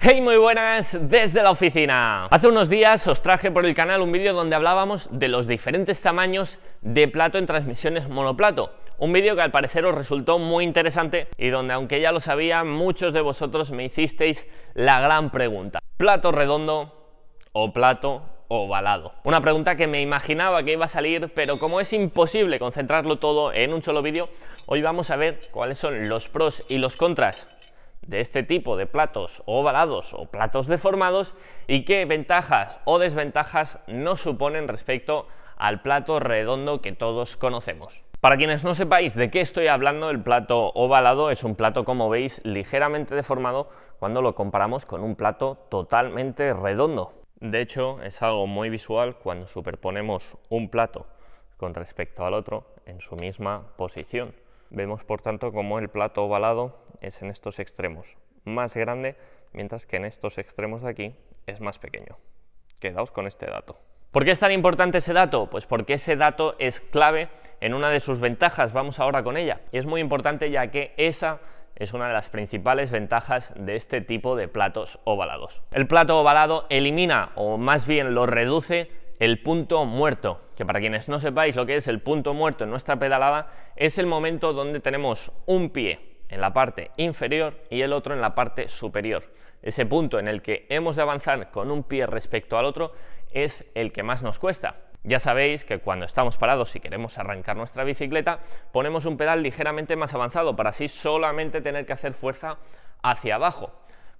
Hey, muy buenas desde la oficina. Hace unos días os traje por el canal un vídeo donde hablábamos de los diferentes tamaños de plato en transmisiones monoplato. Un vídeo que al parecer os resultó muy interesante y donde aunque ya lo sabía, muchos de vosotros me hicisteis la gran pregunta. ¿Plato redondo o plato ovalado? Una pregunta que me imaginaba que iba a salir, pero como es imposible concentrarlo todo en un solo vídeo, hoy vamos a ver cuáles son los pros y los contras de este tipo de platos ovalados o platos deformados y qué ventajas o desventajas nos suponen respecto al plato redondo que todos conocemos. Para quienes no sepáis de qué estoy hablando, el plato ovalado es un plato, como veis, ligeramente deformado cuando lo comparamos con un plato totalmente redondo. De hecho, es algo muy visual cuando superponemos un plato con respecto al otro en su misma posición. Vemos por tanto como el plato ovalado es en estos extremos más grande, mientras que en estos extremos de aquí es más pequeño. Quedaos con este dato. ¿Por qué es tan importante ese dato? Pues porque ese dato es clave en una de sus ventajas, vamos ahora con ella. Y es muy importante ya que esa es una de las principales ventajas de este tipo de platos ovalados. El plato ovalado elimina, o más bien lo reduce, el punto muerto, que para quienes no sepáis lo que es el punto muerto en nuestra pedalada, es el momento donde tenemos un pie en la parte inferior y el otro en la parte superior. Ese punto en el que hemos de avanzar con un pie respecto al otro es el que más nos cuesta. Ya sabéis que cuando estamos parados y queremos arrancar nuestra bicicleta, ponemos un pedal ligeramente más avanzado para así solamente tener que hacer fuerza hacia abajo.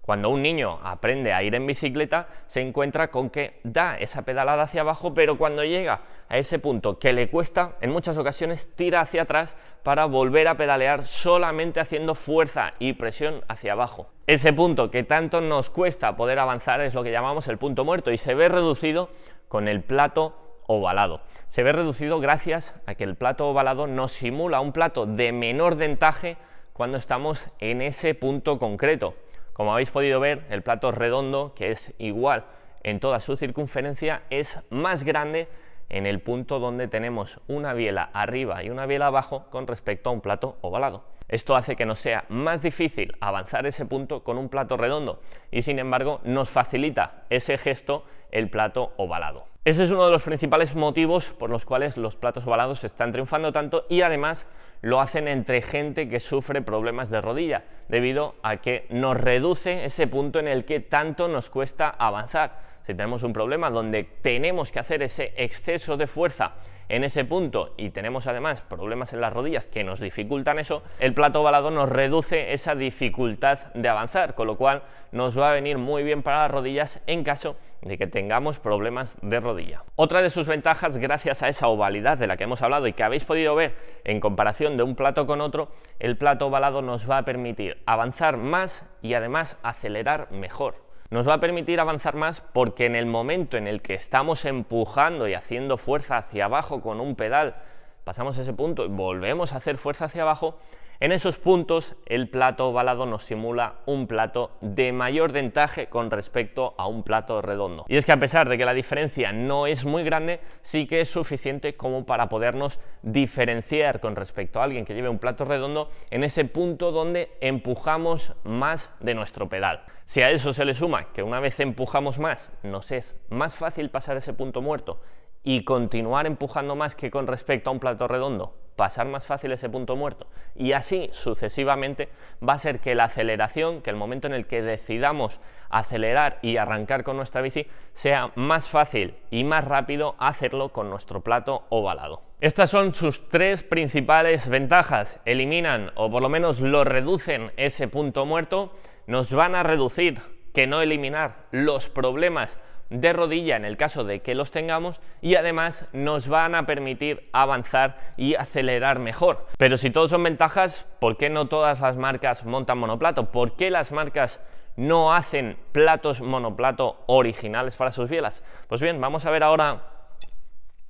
Cuando un niño aprende a ir en bicicleta, se encuentra con que da esa pedalada hacia abajo, pero cuando llega a ese punto que le cuesta, en muchas ocasiones tira hacia atrás para volver a pedalear solamente haciendo fuerza y presión hacia abajo. Ese punto que tanto nos cuesta poder avanzar es lo que llamamos el punto muerto y se ve reducido con el plato ovalado. Se ve reducido gracias a que el plato ovalado nos simula un plato de menor dentaje cuando estamos en ese punto concreto. Como habéis podido ver, el plato redondo, que es igual en toda su circunferencia, es más grande en el punto donde tenemos una biela arriba y una biela abajo con respecto a un plato ovalado. Esto hace que nos sea más difícil avanzar ese punto con un plato redondo y sin embargo nos facilita ese gesto el plato ovalado. Ese es uno de los principales motivos por los cuales los platos ovalados están triunfando tanto y además lo hacen entre gente que sufre problemas de rodilla, debido a que nos reduce ese punto en el que tanto nos cuesta avanzar. Si tenemos un problema donde tenemos que hacer ese exceso de fuerza en ese punto y tenemos además problemas en las rodillas que nos dificultan eso, el plato ovalado nos reduce esa dificultad de avanzar, con lo cual nos va a venir muy bien para las rodillas en caso de que tengamos problemas de rodilla. Otra de sus ventajas, gracias a esa ovalidad de la que hemos hablado y que habéis podido ver en comparación de un plato con otro, el plato ovalado nos va a permitir avanzar más y además acelerar mejor nos va a permitir avanzar más porque en el momento en el que estamos empujando y haciendo fuerza hacia abajo con un pedal, pasamos ese punto y volvemos a hacer fuerza hacia abajo, en esos puntos el plato ovalado nos simula un plato de mayor dentaje con respecto a un plato redondo. Y es que a pesar de que la diferencia no es muy grande, sí que es suficiente como para podernos diferenciar con respecto a alguien que lleve un plato redondo en ese punto donde empujamos más de nuestro pedal. Si a eso se le suma que una vez empujamos más, nos es más fácil pasar ese punto muerto y continuar empujando más que con respecto a un plato redondo, pasar más fácil ese punto muerto y así sucesivamente va a ser que la aceleración, que el momento en el que decidamos acelerar y arrancar con nuestra bici sea más fácil y más rápido hacerlo con nuestro plato ovalado. Estas son sus tres principales ventajas. Eliminan o por lo menos lo reducen ese punto muerto, nos van a reducir que no eliminar los problemas de rodilla en el caso de que los tengamos y además nos van a permitir avanzar y acelerar mejor. Pero si todos son ventajas, ¿por qué no todas las marcas montan monoplato? ¿Por qué las marcas no hacen platos monoplato originales para sus bielas? Pues bien, vamos a ver ahora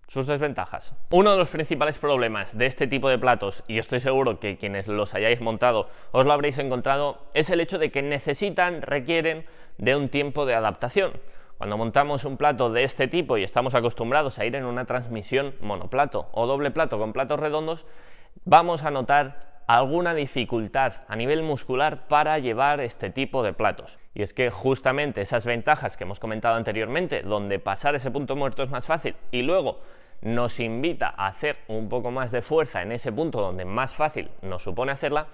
sus desventajas. Uno de los principales problemas de este tipo de platos, y estoy seguro que quienes los hayáis montado os lo habréis encontrado, es el hecho de que necesitan, requieren de un tiempo de adaptación. Cuando montamos un plato de este tipo y estamos acostumbrados a ir en una transmisión monoplato o doble plato con platos redondos, vamos a notar alguna dificultad a nivel muscular para llevar este tipo de platos. Y es que justamente esas ventajas que hemos comentado anteriormente, donde pasar ese punto muerto es más fácil y luego nos invita a hacer un poco más de fuerza en ese punto donde más fácil nos supone hacerla,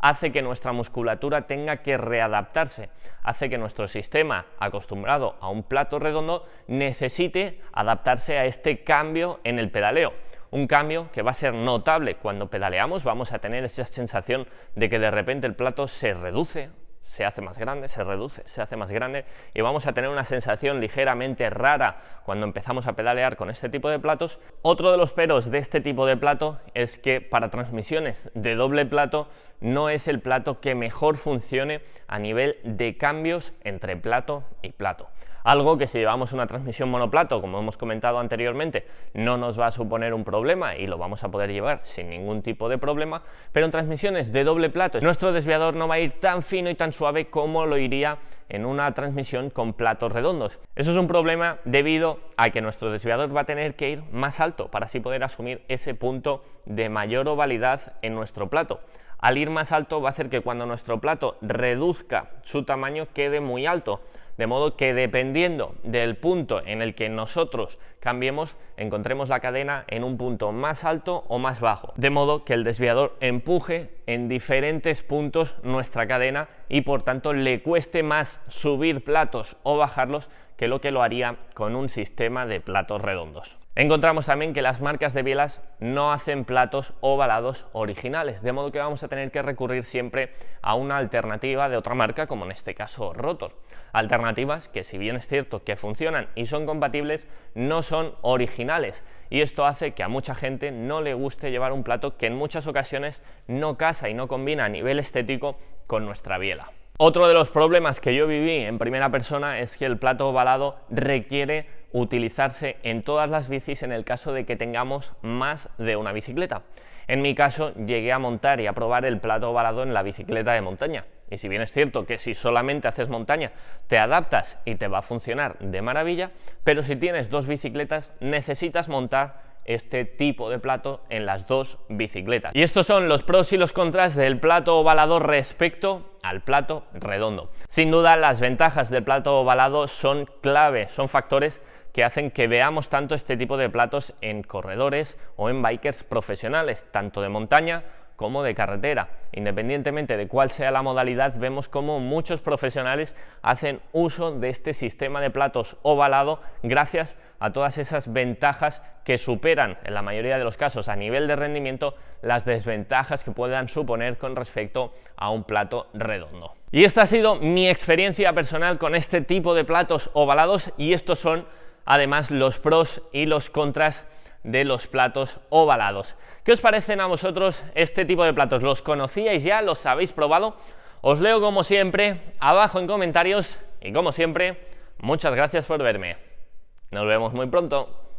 hace que nuestra musculatura tenga que readaptarse, hace que nuestro sistema acostumbrado a un plato redondo necesite adaptarse a este cambio en el pedaleo. Un cambio que va a ser notable cuando pedaleamos, vamos a tener esa sensación de que de repente el plato se reduce se hace más grande, se reduce, se hace más grande y vamos a tener una sensación ligeramente rara cuando empezamos a pedalear con este tipo de platos. Otro de los peros de este tipo de plato es que para transmisiones de doble plato no es el plato que mejor funcione a nivel de cambios entre plato y plato. Algo que si llevamos una transmisión monoplato, como hemos comentado anteriormente, no nos va a suponer un problema y lo vamos a poder llevar sin ningún tipo de problema, pero en transmisiones de doble plato nuestro desviador no va a ir tan fino y tan suave como lo iría en una transmisión con platos redondos. Eso es un problema debido a que nuestro desviador va a tener que ir más alto para así poder asumir ese punto de mayor ovalidad en nuestro plato. Al ir más alto va a hacer que cuando nuestro plato reduzca su tamaño quede muy alto. De modo que dependiendo del punto en el que nosotros cambiemos, encontremos la cadena en un punto más alto o más bajo, de modo que el desviador empuje en diferentes puntos nuestra cadena y por tanto le cueste más subir platos o bajarlos que lo que lo haría con un sistema de platos redondos. Encontramos también que las marcas de bielas no hacen platos ovalados originales, de modo que vamos a tener que recurrir siempre a una alternativa de otra marca, como en este caso Rotor. Alternativas que si bien es cierto que funcionan y son compatibles, no son originales y esto hace que a mucha gente no le guste llevar un plato que en muchas ocasiones no casa y no combina a nivel estético con nuestra biela. Otro de los problemas que yo viví en primera persona es que el plato ovalado requiere utilizarse en todas las bicis en el caso de que tengamos más de una bicicleta. En mi caso llegué a montar y a probar el plato ovalado en la bicicleta de montaña. Y si bien es cierto que si solamente haces montaña te adaptas y te va a funcionar de maravilla, pero si tienes dos bicicletas necesitas montar este tipo de plato en las dos bicicletas. Y estos son los pros y los contras del plato ovalado respecto al plato redondo. Sin duda las ventajas del plato ovalado son clave, son factores que hacen que veamos tanto este tipo de platos en corredores o en bikers profesionales, tanto de montaña como de carretera. Independientemente de cuál sea la modalidad, vemos como muchos profesionales hacen uso de este sistema de platos ovalado gracias a todas esas ventajas que superan en la mayoría de los casos a nivel de rendimiento las desventajas que puedan suponer con respecto a un plato redondo. Y esta ha sido mi experiencia personal con este tipo de platos ovalados y estos son además los pros y los contras de los platos ovalados. ¿Qué os parecen a vosotros este tipo de platos? ¿Los conocíais ya? ¿Los habéis probado? Os leo como siempre abajo en comentarios y como siempre, muchas gracias por verme. Nos vemos muy pronto.